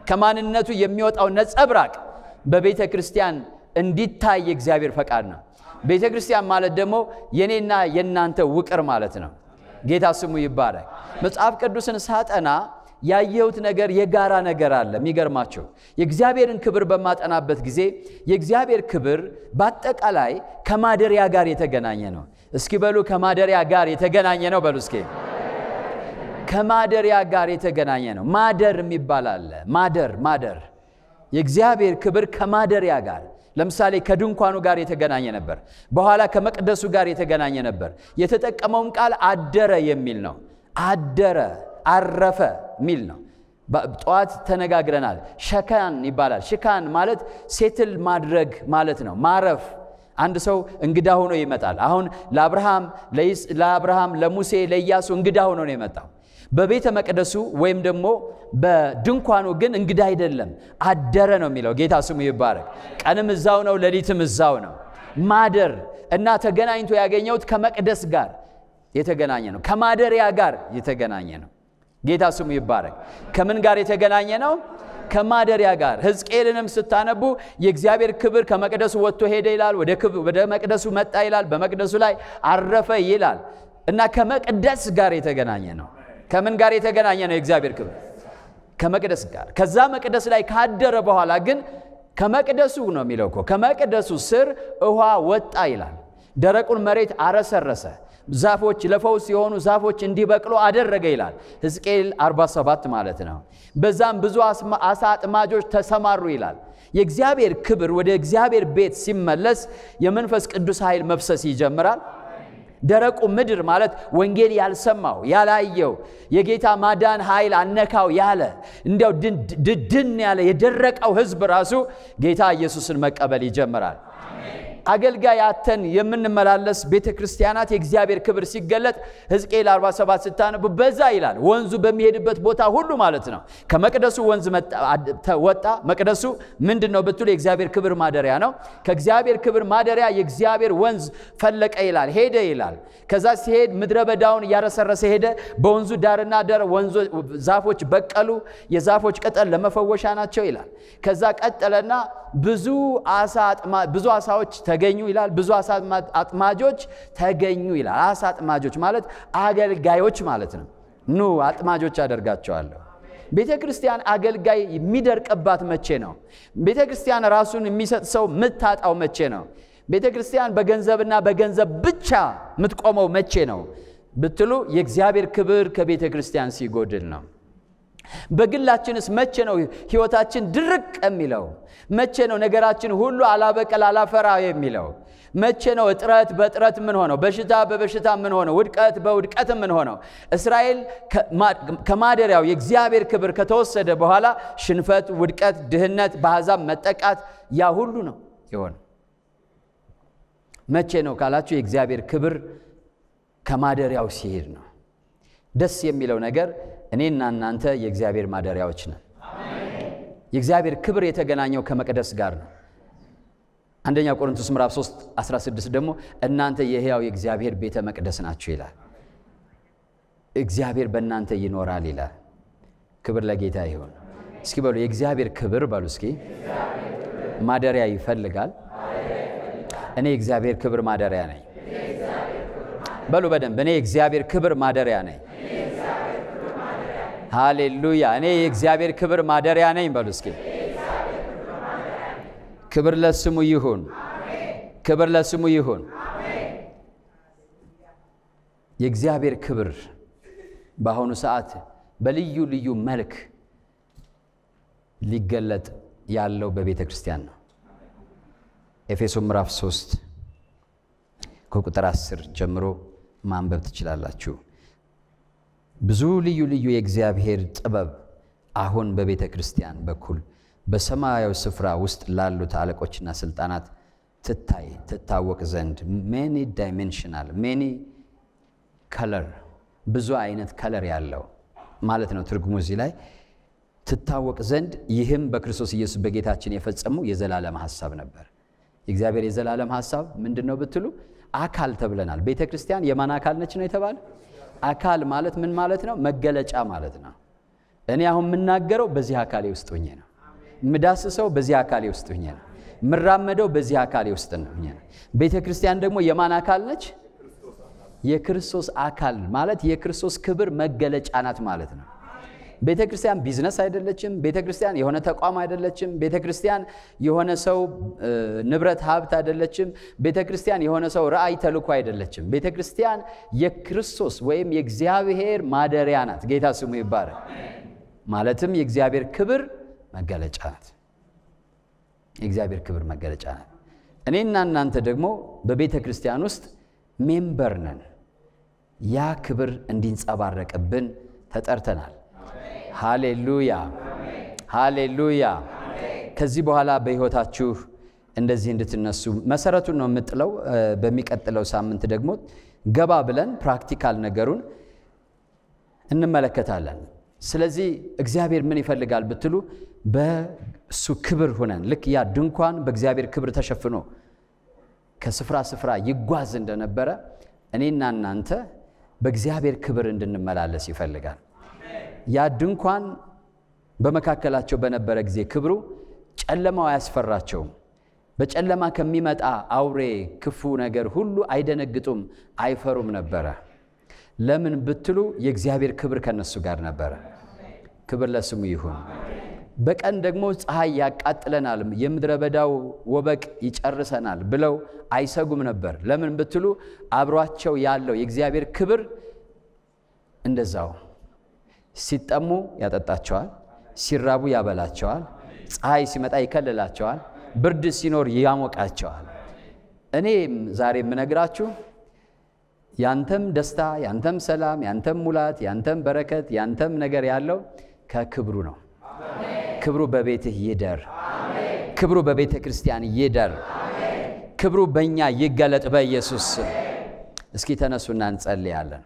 ከማንነቱ የሚወጣው ነጸብራቅ በቤተ ክርስቲያን እንዲታይ የእግዚአብሔር ፈቃድ ነው። ቤተ ክርስቲያን ማለት ደግሞ የኔና የእናንተ ውቅር ማለት ነው። ጌታ ስሙ ይባረክ። መጽሐፍ ቅዱስን ሳጠና ያየሁት ነገር የጋራ ነገር አለ። የሚገርማቸው የእግዚአብሔርን ክብር በማጠናበት ጊዜ የእግዚአብሔር ክብር በአጠቃላይ ከማደሪያ ጋር የተገናኘ ነው። እስኪ በሉ ከማደሪያ ጋር የተገናኘ ነው በሉ እስኪ። ከማደሪያ ጋር የተገናኘ ነው። ማደር የሚባል አለ። ማደር ማደር የእግዚአብሔር ክብር ከማደሪያ ጋር ለምሳሌ ከድንኳኑ ጋር የተገናኘ ነበር። በኋላ ከመቅደሱ ጋር የተገናኘ ነበር። የተጠቀመውም ቃል አደረ የሚል ነው። አደረ፣ አረፈ የሚል ነው። ጠዋት ተነጋግረናል። ሸካን ይባላል። ሽካን ማለት ሴትል ማድረግ ማለት ነው፣ ማረፍ። አንድ ሰው እንግዳ ሆኖ ይመጣል። አሁን ለአብርሃም ለአብርሃም ለሙሴ ለኢያሱ እንግዳ ሆኖ ነው የመጣው። በቤተ መቅደሱ ወይም ደግሞ በድንኳኑ ግን እንግዳ አይደለም፣ አደረ ነው የሚለው። ጌታ ስሙ ይባረክ። ቀንም እዛው ነው፣ ሌሊትም እዛው ነው። ማደር እና ተገናኝቶ ያገኘሁት ከመቅደስ ጋር የተገናኘ ነው፣ ከማደሪያ ጋር የተገናኘ ነው። ጌታ ስሙ ይባረክ። ከምን ጋር የተገናኘ ነው? ከማደሪያ ጋር። ሕዝቅኤልንም ስታነቡ የእግዚአብሔር ክብር ከመቅደሱ ወጥቶ ሄደ ይላል፣ ወደ መቅደሱ መጣ ይላል፣ በመቅደሱ ላይ አረፈ ይላል እና ከመቅደስ ጋር የተገናኘ ነው። ከምን ጋር የተገናኘ ነው? የእግዚአብሔር ክብር ከመቅደስ ጋር። ከዛ መቅደስ ላይ ካደረ በኋላ ግን ከመቅደሱ ነው የሚለው እኮ ከመቅደሱ ስር ውሃ ወጣ ይላል። ደረቁን መሬት አረሰረሰ፣ ዛፎች ለፈውስ የሆኑ ዛፎች እንዲበቅሉ አደረገ ይላል ሕዝቅኤል 47 ማለት ነው። በዛም ብዙ አሳ አጥማጆች ተሰማሩ ይላል። የእግዚአብሔር ክብር ወደ እግዚአብሔር ቤት ሲመለስ የመንፈስ ቅዱስ ኃይል መፍሰስ ይጀምራል። ደረቁ ምድር ማለት ወንጌል ያልሰማው ያላየው የጌታ ማዳን ኃይል አነካው ያለ እንዲያው ድድን ያለ የደረቀው ሕዝብ ራሱ ጌታ ኢየሱስን መቀበል ይጀምራል። አገልጋይ አተን የምንመላለስ ቤተ ክርስቲያናት የእግዚአብሔር ክብር ሲገለጥ ሕዝቅኤል 47 ስታነቡ በዛ ይላል። ወንዙ በሚሄድበት ቦታ ሁሉ ማለት ነው። ከመቅደሱ ወንዝ ወጣ። መቅደሱ ምንድን ነው ብትሉ የእግዚአብሔር ክብር ማደሪያ ነው። ከእግዚአብሔር ክብር ማደሪያ የእግዚአብሔር ወንዝ ፈለቀ ይላል፣ ሄደ ይላል። ከዛ ሲሄድ ምድረ በዳውን እያረሰረሰ ሄደ። በወንዙ ዳርና ዳር ዛፎች በቀሉ። የዛፎች ቅጠል ለመፈወሻ ናቸው ይላል። ከዛ ቀጠለና ብዙ አሳ ብዙ አሳዎች ተገኙ ይላል። ብዙ አሳ አጥማጆች ተገኙ ይላል። አሳ አጥማጆች ማለት አገልጋዮች ማለት ነው። ኑ አጥማጆች አደርጋቸዋለሁ። ቤተ ክርስቲያን አገልጋይ የሚደርቅባት መቼ ነው? ቤተ ክርስቲያን ራሱን የሚሰጥ ሰው የምታጣው መቼ ነው? ቤተ ክርስቲያን በገንዘብና በገንዘብ ብቻ የምትቆመው መቼ ነው ብትሉ የእግዚአብሔር ክብር ከቤተ ክርስቲያን ሲጎድል ነው። በግላችንስ መቼ ነው ሕይወታችን ድርቅ የሚለው? መቼ ነው ነገራችን ሁሉ አላበቀል አላፈራ የሚለው? መቼ ነው እጥረት በእጥረት ምን ሆነው? በሽታ በበሽታ ምን ሆነው? ውድቀት በውድቀት ምን ሆነው? እስራኤል ከማደሪያው የእግዚአብሔር ክብር ከተወሰደ በኋላ ሽንፈት፣ ውድቀት፣ ድህነት፣ በአሕዛብ መጠቃት ያ ሁሉ ነው የሆነው። መቼ ነው ካላችሁ የእግዚአብሔር ክብር ከማደሪያው ሲሄድ ነው። ደስ የሚለው ነገር እኔና እናንተ የእግዚአብሔር ማደሪያዎች ነን። የእግዚአብሔር ክብር የተገናኘው ከመቅደስ ጋር ነው። አንደኛ ቆሮንቶስ ምዕራፍ 3 16 ደግሞ እናንተ የሕያው የእግዚአብሔር ቤተ መቅደስ ናችሁ ይላል። እግዚአብሔር በእናንተ ይኖራል ይላል። ክብር ለጌታ ይሁን። እስኪ በሉ የእግዚአብሔር ክብር በሉ እስኪ ማደሪያ ይፈልጋል። እኔ የእግዚአብሔር ክብር ማደሪያ ነኝ በሉ በደንብ እኔ የእግዚአብሔር ክብር ማደሪያ ነኝ። ሃሌሉያ! እኔ የእግዚአብሔር ክብር ማደሪያ ነኝ በሉ እስኪ። ክብር ለስሙ ይሁን፣ ክብር ለስሙ ይሁን። የእግዚአብሔር ክብር በአሁኑ ሰዓት በልዩ ልዩ መልክ ሊገለጥ ያለው በቤተ ክርስቲያን ነው። ኤፌሶን ምዕራፍ 3 ከቁጥር 10 ጀምሮ ማንበብ ትችላላችሁ። ብዙ ልዩ ልዩ የእግዚአብሔር ጥበብ አሁን በቤተ ክርስቲያን በኩል በሰማያዊ ስፍራ ውስጥ ላሉት አለቆችና ስልጣናት ትታይ ትታወቅ ዘንድ many dimensional many color ብዙ አይነት color ያለው ማለት ነው ትርጉሙ እዚህ ላይ ትታወቅ ዘንድ ይህም በክርስቶስ ኢየሱስ በጌታችን የፈጸመው የዘላለም ሐሳብ ነበር። የእግዚአብሔር የዘላለም ሐሳብ ምንድን ነው ብትሉ አካል ተብለናል። ቤተ ክርስቲያን የማን አካል ነች ነው የተባለ? አካል ማለት ምን ማለት ነው? መገለጫ ማለት ነው። እኔ አሁን የምናገረው በዚህ አካሌ ውስጥ ሆኜ ነው። የምዳስሰው በዚህ አካሌ ውስጥ ሆኜ ነው። የምራመደው በዚህ አካሌ ውስጥ ሆኜ ነው። ቤተ ክርስቲያን ደግሞ የማን አካል ነች? የክርስቶስ አካል ማለት የክርስቶስ ክብር መገለጫ ናት ማለት ነው። ቤተ ክርስቲያን ቢዝነስ አይደለችም። ቤተ ክርስቲያን የሆነ ተቋም አይደለችም። ቤተ ክርስቲያን የሆነ ሰው ንብረት ሀብት አይደለችም። ቤተ ክርስቲያን የሆነ ሰው ራእይ ተልእኮ አይደለችም። ቤተ ክርስቲያን የክርስቶስ ወይም የእግዚአብሔር ማደሪያ ናት። ጌታ ስሙ ይባረክ። ማለትም የእግዚአብሔር ክብር መገለጫ ናት። የእግዚአብሔር ክብር መገለጫ ናት። እኔና እናንተ ደግሞ በቤተ ክርስቲያን ውስጥ member ነን። ያ ክብር እንዲንጸባረቅብን ተጠርተናል። ሃሌሉያ ሃሌሉያ። ከዚህ በኋላ በሕይወታችሁ እንደዚህ እንድትነሱ መሰረቱን ነው የምጥለው። በሚቀጥለው ሳምንት ደግሞ ገባ ብለን practical ነገሩን እንመለከታለን። ስለዚህ እግዚአብሔር ምን ይፈልጋል ብትሉ በእሱ ክብር ሁነን ልክ ያ ድንኳን በእግዚአብሔር ክብር ተሸፍኖ ከስፍራ ስፍራ ይጓዝ እንደነበረ እኔና እናንተ በእግዚአብሔር ክብር እንድንመላለስ ይፈልጋል። ያ ድንኳን በመካከላቸው በነበረ ጊዜ ክብሩ ጨለማው አያስፈራቸውም። በጨለማ ከሚመጣ አውሬ ክፉ ነገር ሁሉ አይደነግጡም፣ አይፈሩም ነበረ። ለምን ብትሉ የእግዚአብሔር ክብር ከነሱ ጋር ነበረ። ክብር ለስሙ ይሁን። በቀን ደግሞ ፀሐይ ያቃጥለናል፣ የምድረ በዳው ወበቅ ይጨርሰናል ብለው አይሰጉም ነበር። ለምን ብትሉ አብሯቸው ያለው የእግዚአብሔር ክብር እንደዛው ሲጠሙ ያጠጣቸዋል፣ ሲራቡ ያበላቸዋል፣ ፀሐይ ሲመጣ ይከልላቸዋል፣ ብርድ ሲኖር ያሞቃቸዋል። እኔም ዛሬ የምነግራችሁ ያንተም ደስታ፣ ያንተም ሰላም፣ ያንተም ሙላት፣ ያንተም በረከት፣ ያንተም ነገር ያለው ከክብሩ ነው። ክብሩ በቤትህ ይደር። ክብሩ በቤተ ክርስቲያን ይደር። ክብሩ በእኛ ይገለጥ በኢየሱስ ስም። እስኪ ተነሱና እንጸልያለን።